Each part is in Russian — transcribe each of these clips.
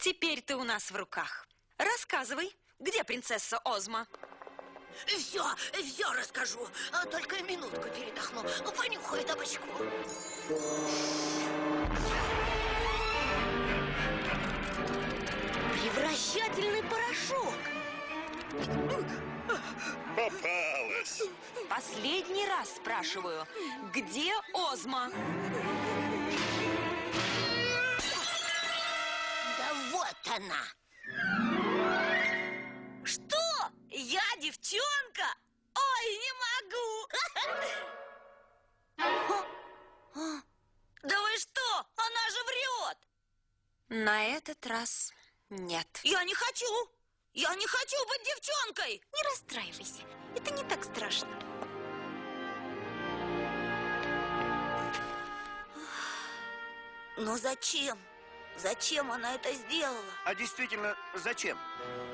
Теперь ты у нас в руках. Рассказывай, где принцесса Озма? Все, все расскажу. А Только минутку передохну. Понюхаю табачку. Превращательный порошок. Попалась. Последний раз спрашиваю, где Озма? Да вот она. Что? Я девчонка? Ой, не могу! Да вы что? Она же врет! На этот раз нет. Я не хочу. Я не хочу быть девчонкой. Не расстраивайся, это не так страшно. Но зачем? Зачем она это сделала? А действительно, зачем?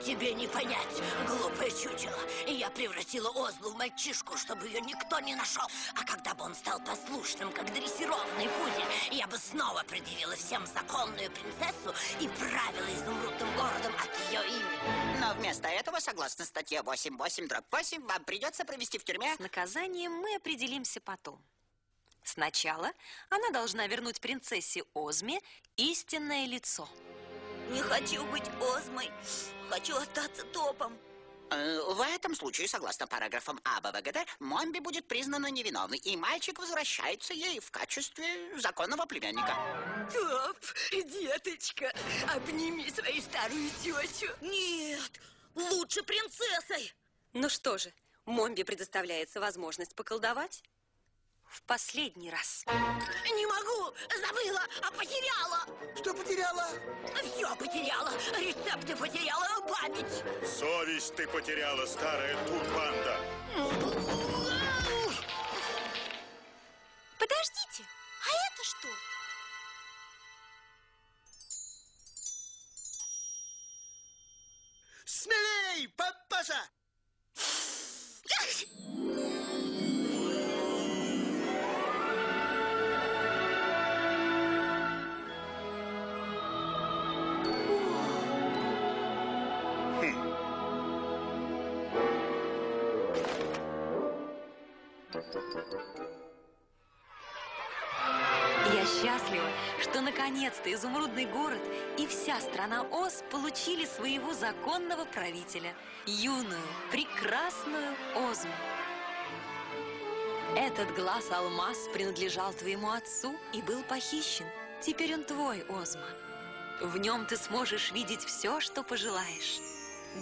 Тебе не понять, глупое чучело. И я превратила Озлу в мальчишку, чтобы ее никто не нашел. А когда бы он стал послушным, как дрессированный пудель, я бы снова предъявила всем законную принцессу и правила изумрудным городом от ее имени. Но вместо этого, согласно статье 8.8 дробь 8, вам придется провести в тюрьме... С наказанием мы определимся потом. Сначала она должна вернуть принцессе Озме истинное лицо. Не хочу быть Озмой. Хочу остаться топом. Э, В этом случае, согласно параграфам А, Б, В, Г, Д, Момби будет признана невиновной, и мальчик возвращается ей в качестве законного племянника. Топ, деточка, обними свою старую тетю. Нет, лучше принцессой. Ну что же, Момби предоставляется возможность поколдовать? В последний раз. Не могу, забыла, а потеряла. Что потеряла? Все потеряла, рецепты потеряла, память. Совесть ты потеряла, старая турбанда. Подождите, а это что? Смелей, папаша! Я счастлива, что наконец-то изумрудный город и вся страна Оз получили своего законного правителя, юную, прекрасную Озму. Этот глаз алмаз принадлежал твоему отцу и был похищен. Теперь он твой, Озма. В нем ты сможешь видеть все, что пожелаешь.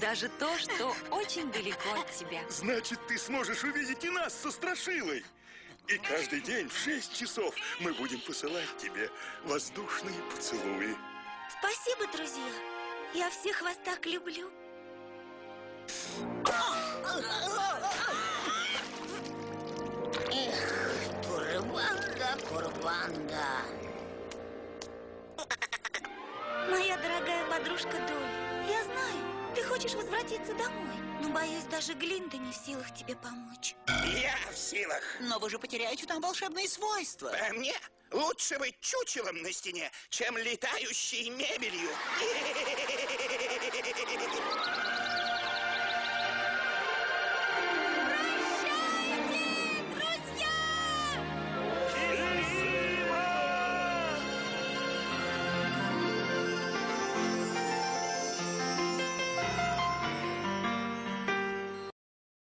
Даже то, что очень далеко от тебя. Значит, ты сможешь увидеть и нас со Страшилой. И каждый день в шесть часов мы будем посылать тебе воздушные поцелуи. Спасибо, друзья. Я всех вас так люблю. Эх, Курбанда, Курбанда. Возвратиться домой, но, боюсь, даже Глинда не в силах тебе помочь. Я в силах. Но вы же потеряете там волшебные свойства. По мне, лучше быть чучелом на стене, чем летающей мебелью.